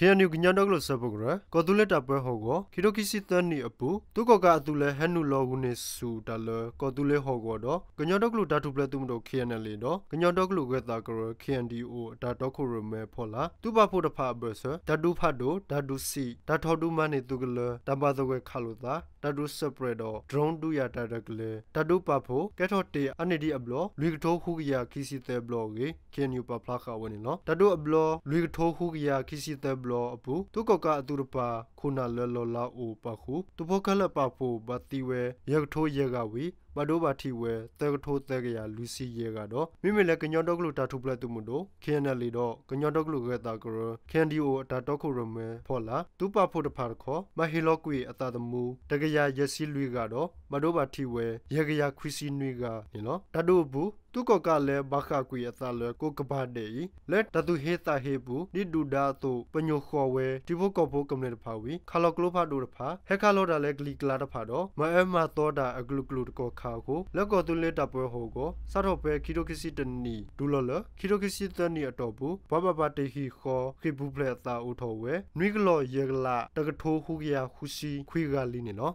KNU ကညောတော့ကလဆပုကရကောတူလက်တပွဲဟောကိုခိတိုခိစီတန်နီအပူသူကောကအတူလဲဟန်နူလောဂူနေဆူတလကောတူလဲဟောကိုတော့ကညောတော့ကလဓာတုပလက်သူမတို့ KNL လေတော့ကညောတော့ကလကတာကရ KNDO အတာတော့ခုရမဲဖော်လာသူပါဖို့တဖာဘဆဓာတုဖတ်တို့ဓာတုစီဓာထောတုမနေသူကလတမ္ပါတော့ခါလို့တာဓာတုစပရတော့ drone တူရတာတကလေဓာတုပါဖို့ကဲထော့တေအနေဒီအဘလောလူကတိုးခုကရခီစီတဲဘလောကေ KNU ပပလာခဝနေနော်ဓာတုအဘလောလူကတိုးခုကရခီစီတဲဘလောအပူသူကောကအတူတပါခုနာလလောလာအိုပခုသူဖောကလပဖို့ဘတိဝဲရက်ထိုးရကဝီ ဘဒိုဘာတီဝဲတဲကထိုးတဲကရလူစီရဲကတော့မိမိလည်းကညောတော့ကလူတာထုပလက်သူမှုတို့ KNL တော့ကညောတော့ကလူကတာကရ KNDO အတာတော့ခုရမဲဖော်လာသူပဖို့တဖာခေါ်မဟီလောကွေအတာတမှုတကရရစီလူကတော့မဒိုဘာတီဝဲရကရခွီစီနွေကနော်တဒိုဘူးသူကကလည်းဘခကွေအတာလဲကိုကဘာဒေလက်တသူဟေတာဟေဘူးဒီဒူဒါတုပညိုခေါ်ဝဲဒီဘကဘောကမနေတဖာဝီခါလောကလိုဖာဒိုတဖာဟက်ခါလောဒါလဲဂလီကလာတဖာတော့မအမတော်တာအဂလူကလူတကောခါကိုလက်ကောသူလက်တပွဲဟိုကိုစတော့ပဲခီတိုကစီတနီဒူလောလခီတိုကစီတနီအတော့ဘူးဘဘဘတေဟီခေါ်ခိဘူးဖလက်တာဦးထောဝဲနွိကလောယေကလာတကထိုးခုကရခုစီခွေကလီနေနော်